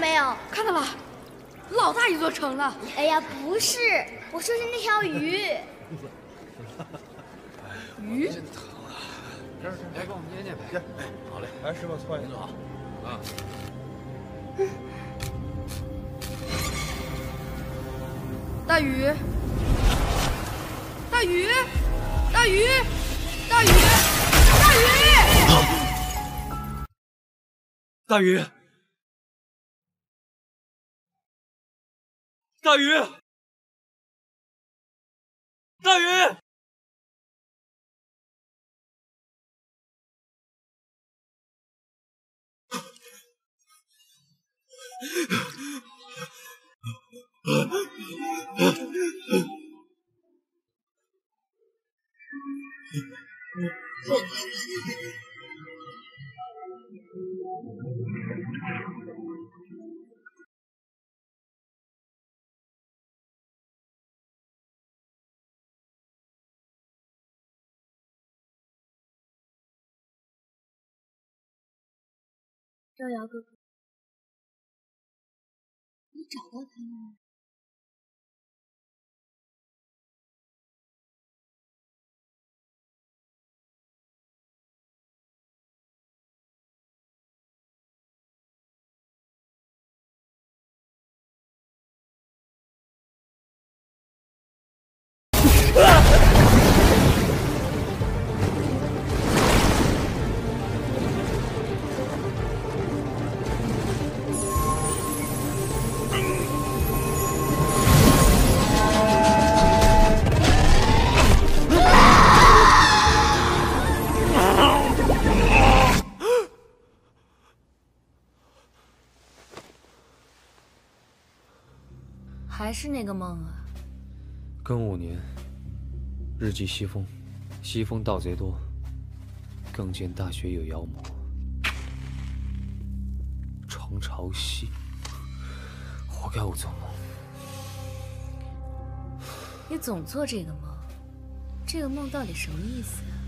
有？看到了，老大一座城了。哎呀，不是，我说是那条鱼。鱼？真疼啊！这这，来帮我们捏捏呗。哎，好嘞。来，师傅搓一坐好。啊。大鱼，大鱼，大鱼，大鱼，大鱼，大鱼，大鱼，大鱼。赵瑶哥哥，你找到他了。吗还是那个梦啊！庚午年，日记西风，西风盗贼多。更见大学有妖魔，床朝西，活该我做梦。你总做这个梦，这个梦到底什么意思啊？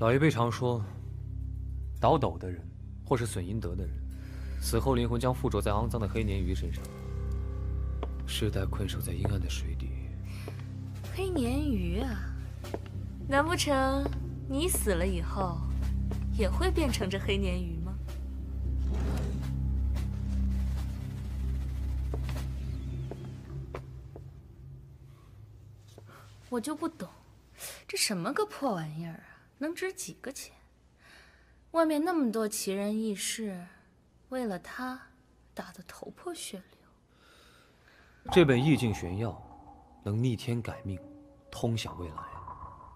老一辈常说，倒斗的人，或是损阴德的人，死后灵魂将附着在肮脏的黑鲶鱼身上，世代困守在阴暗的水底。黑鲶鱼啊！难不成你死了以后，也会变成这黑鲶鱼吗？我就不懂，这什么个破玩意儿啊，能值几个钱？外面那么多奇人异事，为了他打得头破血流。这本意境玄药，能逆天改命，通晓未来。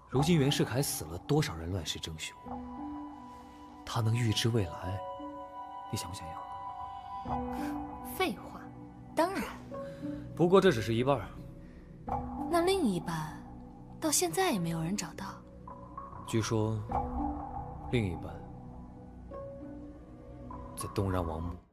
如今袁世凯死了，多少人乱世争雄？他能预知未来，你想不想要？废话，当然。不过这只是一半。那另一半？到现在也没有人找到。据说，另一半在东然王墓。